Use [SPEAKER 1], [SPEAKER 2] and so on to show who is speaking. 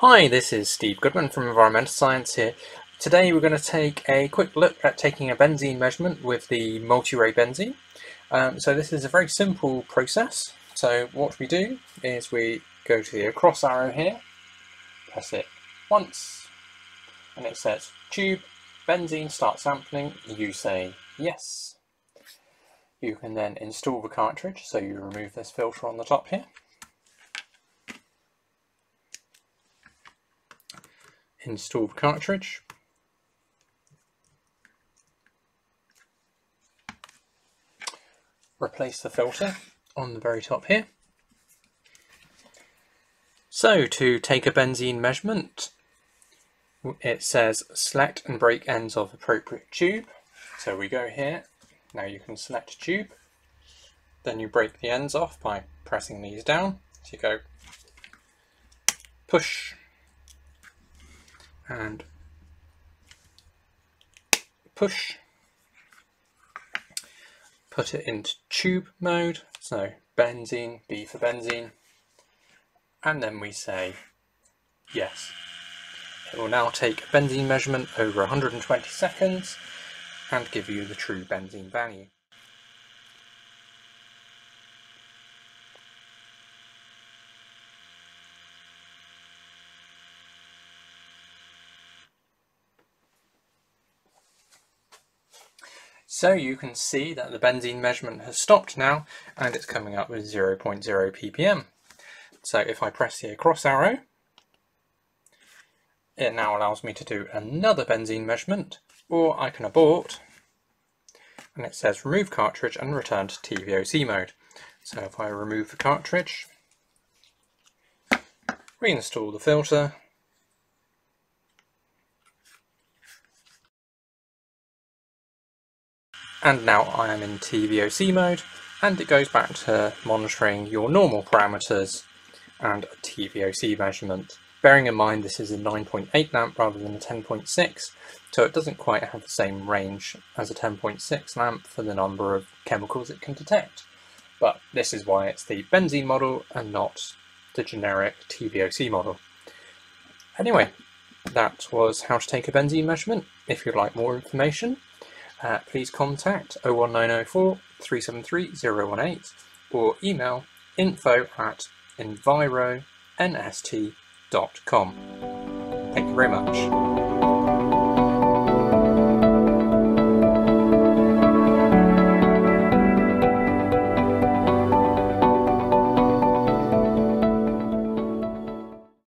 [SPEAKER 1] Hi, this is Steve Goodman from Environmental Science here. Today we're going to take a quick look at taking a benzene measurement with the MultiRae benzene. Um, so this is a very simple process. So what we do is we go to the across arrow here, press it once, and it says tube, benzene, start sampling. You say yes. You can then install the cartridge, so you remove this filter on the top here. Install the cartridge. Replace the filter on the very top here. So to take a benzene measurement, it says select and break ends of appropriate tube. So we go here now you can select tube, then you break the ends off by pressing these down. So you go push and push, put it into tube mode, so benzene, B for benzene, and then we say yes. It will now take a benzene measurement over 120 seconds and give you the true benzene value. So you can see that the benzene measurement has stopped now and it's coming up with 0.0 ppm. So if I press the across arrow, it now allows me to do another benzene measurement or I can abort and it says remove cartridge and return to TVOC mode. So if I remove the cartridge, reinstall the filter, and now I am in TVOC mode and it goes back to monitoring your normal parameters and a TVOC measurement. Bearing in mind this is a 9.8 lamp rather than a 10.6, so it doesn't quite have the same range as a 10.6 lamp for the number of chemicals it can detect. But this is why it's the benzene model and not the generic TVOC model. Anyway, that was how to take a benzene measurement. If you'd like more information, uh, please contact 01904 373 018 or email info at environst.com. Thank you very much.